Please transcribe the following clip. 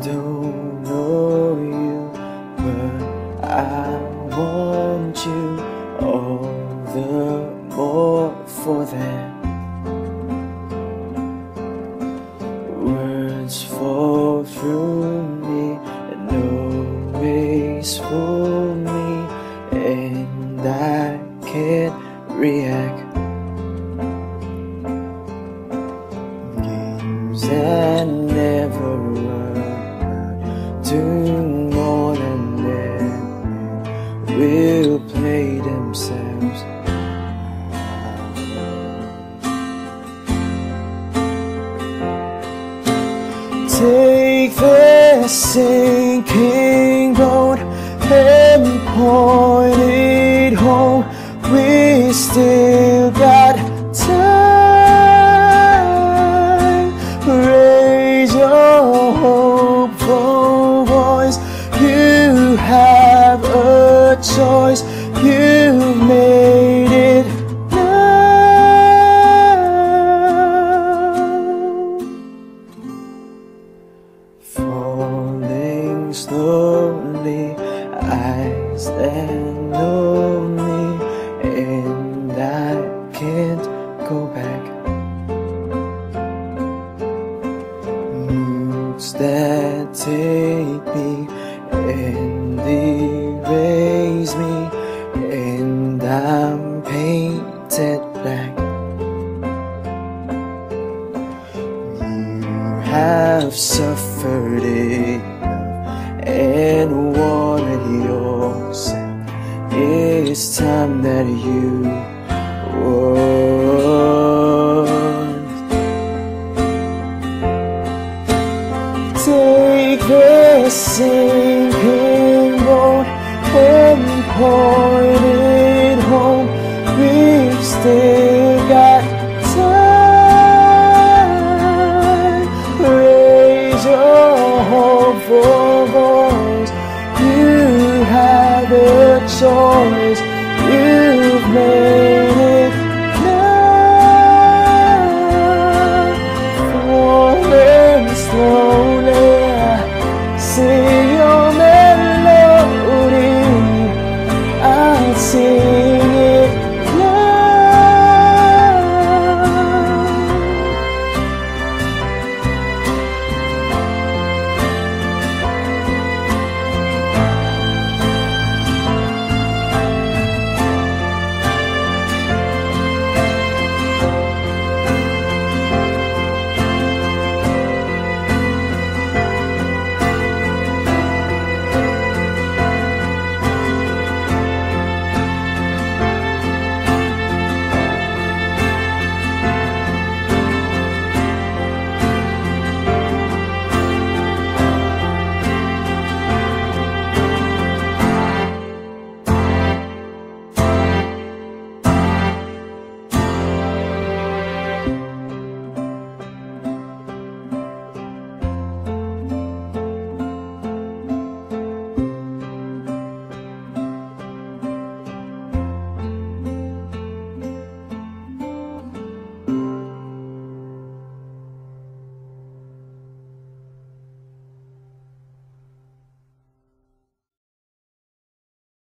don't know you, but I want you all the more for that. Words fall through me and no always fool me, and I can't react. Take this sinking boat and point it home. We still got slowly, eyes that know me, and I can't go back. Moods that take me and erase me, and I'm painted black. You have suffered enough this time that you would take the sinking boat and point it home. We've still got time. Raise your hopeful voice. You have a choice.